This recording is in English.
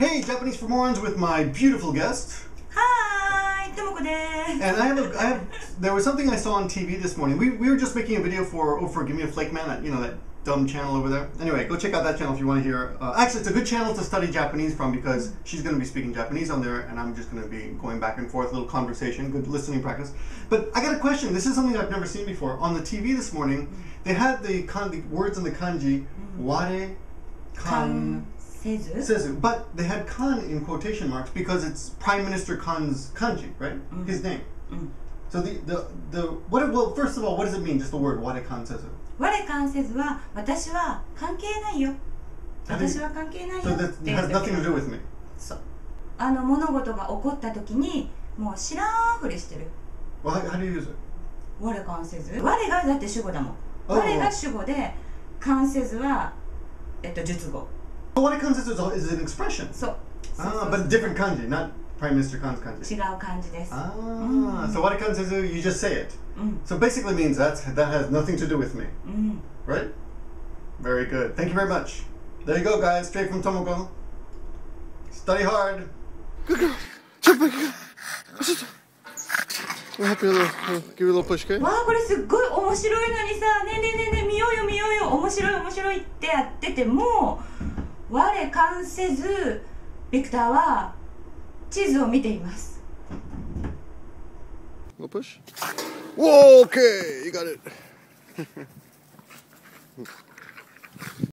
Hey, Japanese for Morons with my beautiful guest. Hi, Tomoko And I have, a, I have, there was something I saw on TV this morning. We, we were just making a video for, oh, for Give Me a Flake Man, that, you know, that dumb channel over there. Anyway, go check out that channel if you want to hear. Uh, actually, it's a good channel to study Japanese from because she's going to be speaking Japanese on there, and I'm just going to be going back and forth, a little conversation, good listening practice. But I got a question. This is something I've never seen before. On the TV this morning, they had the, kan, the words in the kanji, ware, kan, Sezu. But they had Kan in quotation marks because it's Prime Minister Kan's kanji, right? Mm. His name. Mm. So the, the, the, what, well, first of all, what does it mean, just the word, ware kan sezu? 我関せずは私は関係ないよ私は関係ないよ So that has nothing to do with me そうあの物事が起こった時にもう知らんふりしてる well, how, how do you use it? 我関せず我がだって主語だもん我が主語で関せずはえっと述語 But what it comes as is an expression. So. Ah, but different kanji, not Prime Minister Kan's kanji. 違う感じです。Ah, mm. so what it comes as you just say it. Mm. So basically means that that has nothing to do with me, mm. right? Very good. Thank you very much. There you go, guys. Straight from Tomoko. Study hard. Good girl. Jumping. Happy little, give you a little push, okay? わあこれすっごい面白いのにさ「ねえねえねえねえ見ようよ見ようよ面白い面白い」ってやってても我関せずビクターは地図を見ています。オーケーいかれる